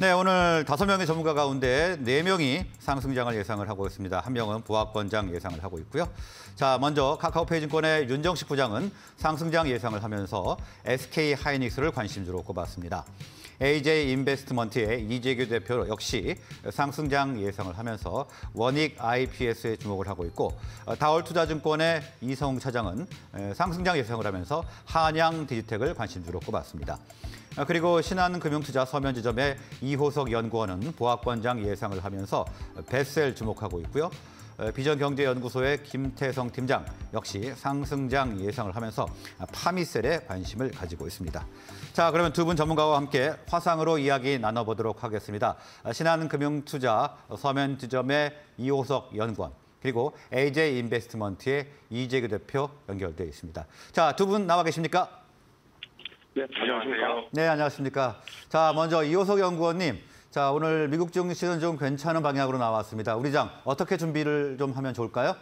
네, 오늘 다섯 명의 전문가 가운데 네 명이 상승장을 예상을 하고 있습니다. 한 명은 부합권장 예상을 하고 있고요. 자, 먼저 카카오 페이증권의 윤정식 부장은 상승장 예상을 하면서 SK 하이닉스를 관심주로 꼽았습니다. AJ 인베스트먼트의 이재규 대표 역시 상승장 예상을 하면서 원익 IPS에 주목을 하고 있고 다월투자증권의 이성 차장은 상승장 예상을 하면서 한양 디지텍을 관심주로 꼽았습니다. 그리고 신한금융투자 서면 지점의 이호석 연구원은 보합권장 예상을 하면서 베셀 주목하고 있고요. 비전경제연구소의 김태성 팀장 역시 상승장 예상을 하면서 파미셀에 관심을 가지고 있습니다. 자, 그러면 두 분 전문가와 함께 화상으로 이야기 나눠보도록 하겠습니다. 신한금융투자 서면 지점의 이호석 연구원 그리고 AJ 인베스트먼트의 이재규 대표 연결되어 있습니다. 자, 두 분 나와 계십니까? 네, 안녕하세요. 네, 안녕하십니까. 자, 먼저 이호석 연구원님. 자, 오늘 미국 증시는 좀 괜찮은 방향으로 나왔습니다. 우리 장, 어떻게 준비를 좀 하면 좋을까요?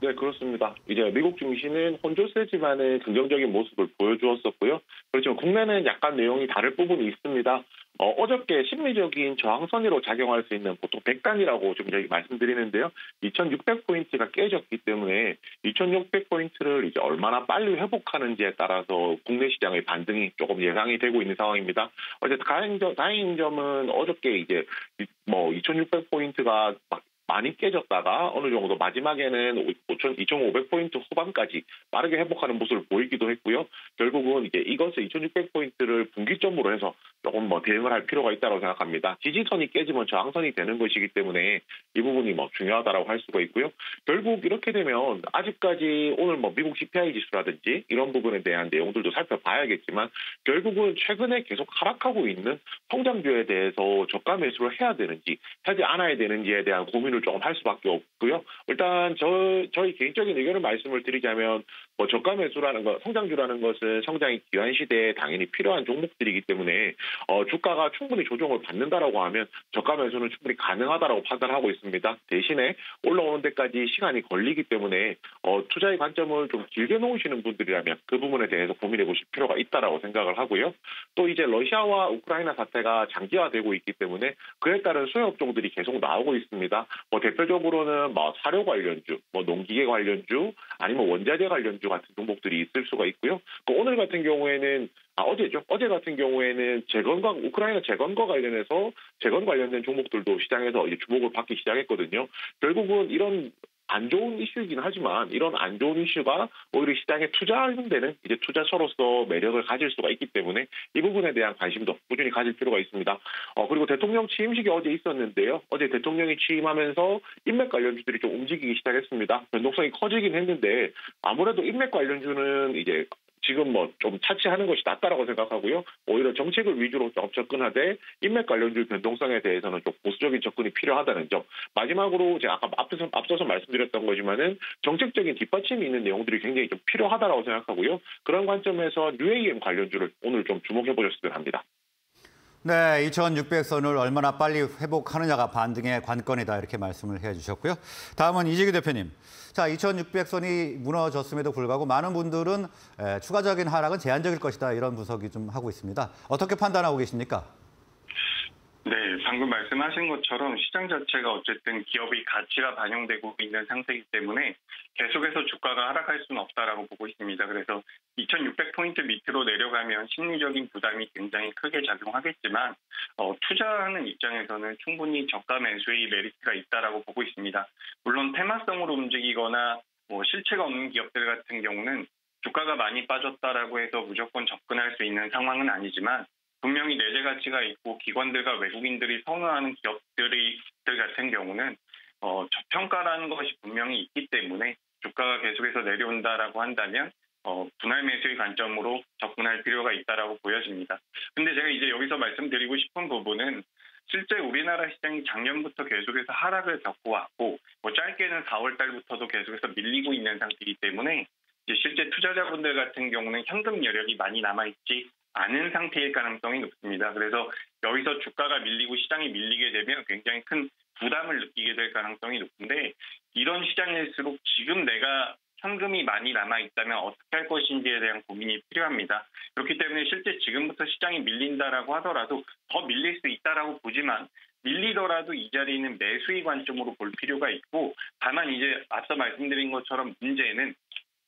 네, 그렇습니다. 이제 미국 증시는 혼조세지만의 긍정적인 모습을 보여주었었고요. 그렇지만 국내는 약간 내용이 다를 부분이 있습니다. 어, 저께 심리적인 저항선으로 작용할 수 있는 보통 100단이라고 좀 저희 말씀드리는데요. 2600포인트가 깨졌기 때문에 2600포인트를 이제 얼마나 빨리 회복하는지에 따라서 국내 시장의 반등이 조금 예상이 되고 있는 상황입니다. 어제 다행인, 다행인 점은 어저께 이제 뭐 2600포인트가 막 많이 깨졌다가 어느 정도 마지막에는 2,500포인트 후반까지 빠르게 회복하는 모습을 보이기도 했고요. 결국은 이제 이것을 2,600포인트를 분기점으로 해서 조금 뭐 대응을 할 필요가 있다고 생각합니다. 지지선이 깨지면 저항선이 되는 것이기 때문에 이 부분이 뭐 중요하다라고 할 수가 있고요. 결국 이렇게 되면 아직까지 오늘 뭐 미국 CPI 지수라든지 이런 부분에 대한 내용들도 살펴봐야겠지만 결국은 최근에 계속 하락하고 있는 성장주에 대해서 저가 매수를 해야 되는지 하지 않아야 되는지에 대한 고민을 조금 할 수밖에 없고요. 일단 저 저희 개인적인 의견을 말씀을 드리자면 뭐 저가 매수라는 것, 성장주라는 것은 성장이 기한 시대에 당연히 필요한 종목들이기 때문에 어, 주가가 충분히 조정을 받는다라고 하면 저가 매수는 충분히 가능하다라고 판단하고 있습니다. 대신에 올라오는 데까지 시간이 걸리기 때문에 어, 투자의 관점을 좀 길게 놓으시는 분들이라면 그 부분에 대해서 고민해 보실 필요가 있다라고 생각을 하고요. 또 이제 러시아와 우크라이나 사태가 장기화되고 있기 때문에 그에 따른 수요업종들이 계속 나오고 있습니다. 뭐 대표적으로는 뭐 사료 관련주, 뭐 농기계 관련주, 아니면 원자재 관련주 같은 종목들이 있을 수가 있고요. 그 오늘 같은 경우에는 아, 어제죠. 어제 같은 경우에는 재건과 우크라이나 재건과 관련해서 재건 관련된 종목들도 시장에서 이제 주목을 받기 시작했거든요. 결국은 이런 안 좋은 이슈이긴 하지만 이런 안 좋은 이슈가 오히려 시장에 투자하는 데는 이제 투자처로서 매력을 가질 수가 있기 때문에 이 부분에 대한 관심도 꾸준히 가질 필요가 있습니다. 어, 그리고 대통령 취임식이 어제 있었는데요. 어제 대통령이 취임하면서 인맥 관련주들이 좀 움직이기 시작했습니다. 변동성이 커지긴 했는데 아무래도 인맥 관련주는 이제 지금 뭐 좀 차치하는 것이 낫다라고 생각하고요. 오히려 정책을 위주로 좀 접근하되 인맥 관련주 변동성에 대해서는 좀 보수적인 접근이 필요하다는 점. 마지막으로 제가 아까 앞서서, 앞서서 말씀드렸던 거지만은 정책적인 뒷받침이 있는 내용들이 굉장히 좀 필요하다라고 생각하고요. 그런 관점에서 UAM 관련주를 오늘 좀 주목해 보셨으면 합니다. 네, 2,600선을 얼마나 빨리 회복하느냐가 반등의 관건이다 이렇게 말씀을 해주셨고요. 다음은 이재규 대표님. 자, 2,600선이 무너졌음에도 불구하고 많은 분들은 추가적인 하락은 제한적일 것이다 이런 분석이 좀 하고 있습니다. 어떻게 판단하고 계십니까? 네, 방금 말씀하신 것처럼 시장 자체가 어쨌든 기업의 가치가 반영되고 있는 상태이기 때문에 계속해서 주가가 하락할 수는 없다라고 보고 있습니다. 그래서 2,600포인트 밑으로 내려가면 심리적인 부담이 굉장히 크게 작용하겠지만 어, 투자하는 입장에서는 충분히 저가 매수의 메리트가 있다라고 보고 있습니다. 물론 테마성으로 움직이거나 뭐 실체가 없는 기업들 같은 경우는 주가가 많이 빠졌다라고 해서 무조건 접근할 수 있는 상황은 아니지만 분명히 내재 가치가 있고 기관들과 외국인들이 선호하는 기업들이 같은 경우는 어, 저평가라는 것이 분명히 있기 때문에 주가가 계속해서 내려온다라고 한다면 어, 분할 매수의 관점으로 접근할 필요가 있다라고 보여집니다. 근데 제가 이제 여기서 말씀드리고 싶은 부분은 실제 우리나라 시장이 작년부터 계속해서 하락을 겪고 왔고 뭐 짧게는 4월 달부터도 계속해서 밀리고 있는 상태이기 때문에 실제 투자자분들 같은 경우는 현금 여력이 많이 남아있지 않은 상태일 가능성이 높습니다. 그래서 여기서 주가가 밀리고 시장이 밀리게 되면 굉장히 큰 부담을 느끼게 될 가능성이 높은데 이런 시장일수록 지금 내가 현금이 많이 남아 있다면 어떻게 할 것인지에 대한 고민이 필요합니다. 그렇기 때문에 실제 지금부터 시장이 밀린다라고 하더라도 더 밀릴 수 있다라고 보지만 밀리더라도 이 자리는 매수의 관점으로 볼 필요가 있고 다만 이제 앞서 말씀드린 것처럼 문제는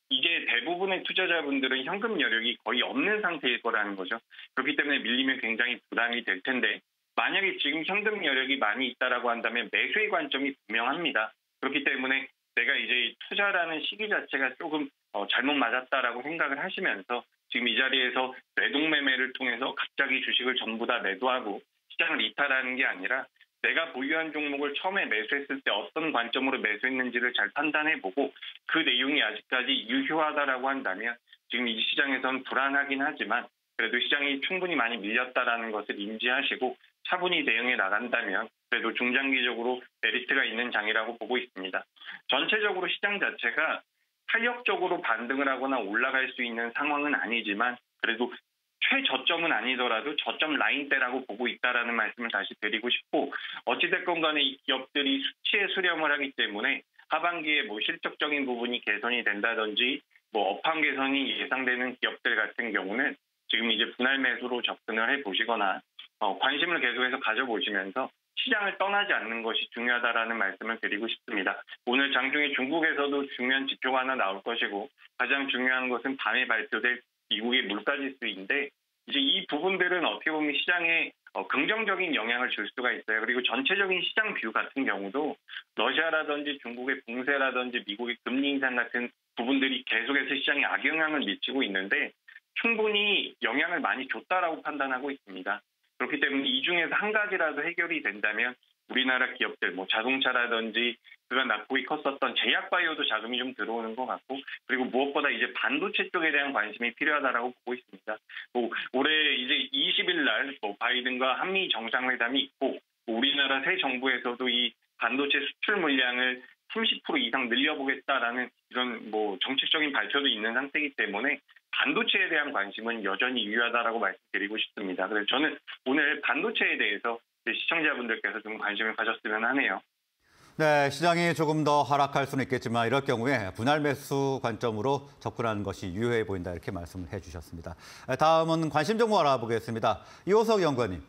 이게 대부분의 투자자분들은 현금 여력이 거의 없는 상태일 거라는 거죠. 그렇기 때문에 밀리면 굉장히 부담이 될 텐데 만약에 지금 현금 여력이 많이 있다라고 한다면 매수의 관점이 분명합니다. 그렇기 때문에 내가 이제 투자라는 시기 자체가 조금 어, 잘못 맞았다라고 생각을 하시면서 지금 이 자리에서 매동 매매를 통해서 갑자기 주식을 전부 다 매도하고 시장을 이탈하는 게 아니라 내가 보유한 종목을 처음에 매수했을 때 어떤 관점으로 매수했는지를 잘 판단해보고 그 내용이 아직까지 유효하다라고 한다면 지금 이 시장에선 불안하긴 하지만 그래도 시장이 충분히 많이 밀렸다라는 것을 인지하시고 차분히 대응해 나간다면 그래도 중장기적으로 메리트가 있는 장이라고 보고 있습니다. 전체적으로 시장 자체가 탄력적으로 반등을 하거나 올라갈 수 있는 상황은 아니지만 그래도 최저점은 아니더라도 저점 라인대라고 보고 있다라는 말씀을 다시 드리고 싶고 어찌됐건 간에 이 기업들이 수치에 수렴을 하기 때문에 하반기에 뭐 실적적인 부분이 개선이 된다든지 뭐 업황 개선이 예상되는 기업들 같은 경우는 지금 이제 분할 매수로 접근을 해 보시거나 어, 관심을 계속해서 가져보시면서 시장을 떠나지 않는 것이 중요하다라는 말씀을 드리고 싶습니다. 오늘 장중에 중국에서도 중요한 지표가 하나 나올 것이고 가장 중요한 것은 밤에 발표될 미국의 물가 지수인데 이제 이 부분들은 어떻게 보면 시장에 어, 긍정적인 영향을 줄 수가 있어요. 그리고 전체적인 시장 뷰 같은 경우도 러시아라든지 중국의 봉쇄라든지 미국의 금리 인상 같은 부분들이 계속해서 시장에 악영향을 미치고 있는데 충분히 영향을 많이 줬다라고 판단하고 있습니다. 그렇기 때문에 이 중에서 한 가지라도 해결이 된다면 우리나라 기업들, 뭐 자동차라든지 그간 낙폭이 컸었던 제약바이오도 자금이 좀 들어오는 것 같고 그리고 무엇보다 이제 반도체 쪽에 대한 관심이 필요하다라고 보고 있습니다. 뭐 올해 이제 20일 날 뭐 바이든과 한미 정상회담이 있고 우리나라 새 정부에서도 이 반도체 수출 물량을 30% 이상 늘려보겠다라는 이런 뭐 정책적인 발표도 있는 상태이기 때문에 반도체에 대한 관심은 여전히 유효하다라고 말씀드리고 싶습니다. 그래서 저는 오늘 반도체에 대해서 시청자분들께서 좀 관심을 가졌으면 하네요. 네, 시장이 조금 더 하락할 수는 있겠지만 이럴 경우에 분할 매수 관점으로 접근하는 것이 유효해 보인다 이렇게 말씀을 해주셨습니다. 다음은 관심 정보 알아보겠습니다. 이호석 연구원님.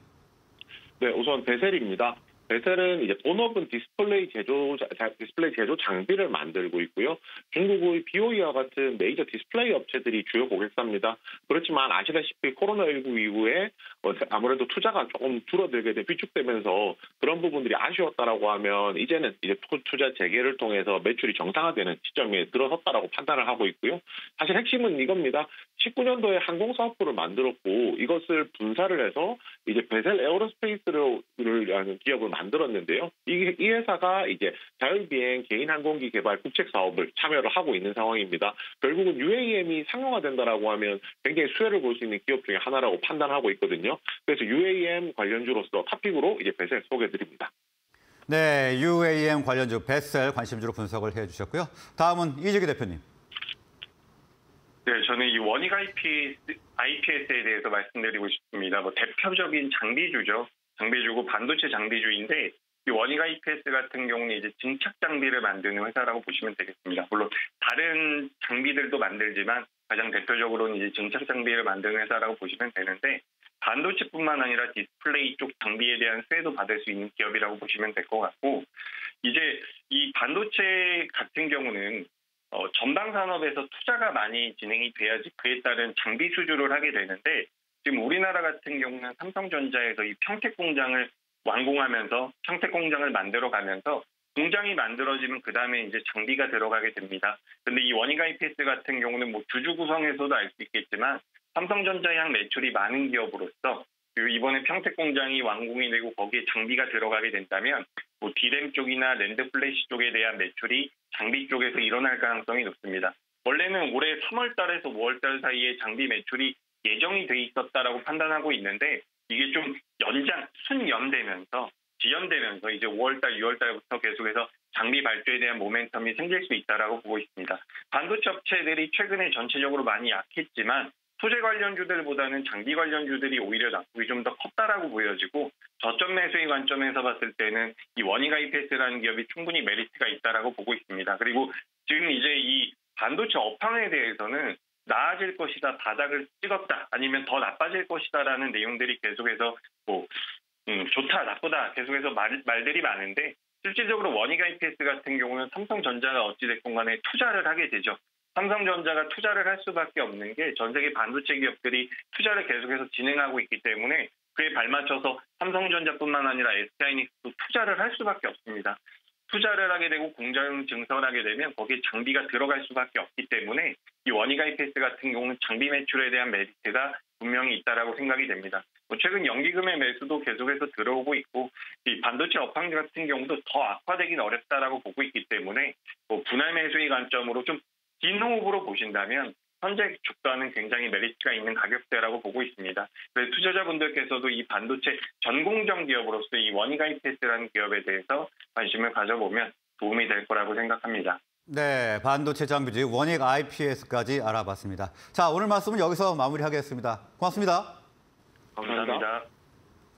네, 우선 베셀입니다. 베셀은 이제 본업은 디스플레이 제조 디스플레이 제조 장비를 만들고 있고요. 중국의 BOE와 같은 메이저 디스플레이 업체들이 주요 고객사입니다. 그렇지만 아시다시피 코로나19 이후에 어, 아무래도 투자가 조금 줄어들게 돼 비축되면서 그런 부분들이 아쉬웠다라고 하면 이제는 이제 투자 재개를 통해서 매출이 정상화되는 시점에 들어섰다라고 판단을 하고 있고요. 사실 핵심은 이겁니다. 19년도에 항공사업부를 만들었고 이것을 분사를 해서 이제 베셀 에어로스페이스를 하는 기업을 만들었는데요. 이, 이 회사가 이제 자율비행 개인 항공기 개발 국책 사업을 참여를 하고 있는 상황입니다. 결국은 UAM이 상용화된다라고 하면 굉장히 수혜를 볼 수 있는 기업 중에 하나라고 판단하고 있거든요. 그래서 UAM 관련주로서 탑픽으로 이제 베셀 소개드립니다. 네, UAM 관련주 베셀 관심주로 분석을 해주셨고요. 다음은 이재기 대표님. 네, 저는 이 원익 IPS, IPS에 대해서 말씀드리고 싶습니다. 뭐 대표적인 장비주죠. 장비주고 반도체 장비주인데 이 원익 IPS 같은 경우는 이제 증착 장비를 만드는 회사라고 보시면 되겠습니다. 물론 다른 장비들도 만들지만 가장 대표적으로는 이제 증착 장비를 만드는 회사라고 보시면 되는데 반도체뿐만 아니라 디스플레이 쪽 장비에 대한 수혜도 받을 수 있는 기업이라고 보시면 될 것 같고 이제 이 반도체 같은 경우는 어, 전방 산업에서 투자가 많이 진행이 돼야지 그에 따른 장비 수주를 하게 되는데 지금 우리나라 같은 경우는 삼성전자에서 이 평택 공장을 완공하면서 평택 공장을 만들어 가면서 공장이 만들어지면 그 다음에 이제 장비가 들어가게 됩니다. 근데 이 원익 IPS 같은 경우는 뭐 주주 구성에서도 알 수 있겠지만 삼성전자 향 매출이 많은 기업으로서 그리고 이번에 평택 공장이 완공이 되고 거기에 장비가 들어가게 된다면 뭐 디램 쪽이나 랜드 플래시 쪽에 대한 매출이 장비 쪽에서 일어날 가능성이 높습니다. 원래는 올해 3월 달에서 5월 달 사이에 장비 매출이 예정이 돼 있었다라고 판단하고 있는데 이게 좀 연장 순연되면서 지연되면서 이제 5월 달, 6월 달부터 계속해서 장비 발주에 대한 모멘텀이 생길 수 있다라고 보고 있습니다. 반도체 업체들이 최근에 전체적으로 많이 약했지만 소재 관련주들보다는 장비 관련주들이 오히려 낙폭이 좀 더 컸다라고 보여지고 저점 매수의 관점에서 봤을 때는 이 원익 IPS라는 기업이 충분히 메리트가 있다라고 보고 있습니다. 그리고 지금 이제 이 반도체 업황에 대해서는 나아질 것이다, 바닥을 찍었다, 아니면 더 나빠질 것이다라는 내용들이 계속해서 뭐 음, 좋다, 나쁘다 계속해서 말, 말들이 많은데 실질적으로 IPS 같은 경우는 삼성전자가 어찌됐건 간에 투자를 하게 되죠. 삼성전자가 투자를 할 수밖에 없는 게 전 세계 반도체 기업들이 투자를 계속해서 진행하고 있기 때문에 그에 발맞춰서 삼성전자뿐만 아니라 SK하이닉스도 투자를 할 수밖에 없습니다. 투자를 하게 되고 공장 증설하게 되면 거기에 장비가 들어갈 수밖에 없기 때문에 이 원익 IPS 같은 경우는 장비 매출에 대한 메리트가 분명히 있다라고 생각이 됩니다. 뭐 최근 연기금의 매수도 계속해서 들어오고 있고 이 반도체 업황 같은 경우도 더 악화되긴 어렵다라고 보고 있기 때문에 뭐 분할 매수의 관점으로 좀 긴 호흡으로 보신다면 현재 주가는 굉장히 메리트가 있는 가격대라고 보고 있습니다. 그래서 투자자분들께서도 이 반도체 전공정 기업으로서 이 원익 IPS라는 기업에 대해서 관심을 가져보면 도움이 될 거라고 생각합니다. 네, 반도체 장비주 원익 IPS까지 알아봤습니다. 자, 오늘 말씀은 여기서 마무리하겠습니다. 고맙습니다. 감사합니다. 감사합니다.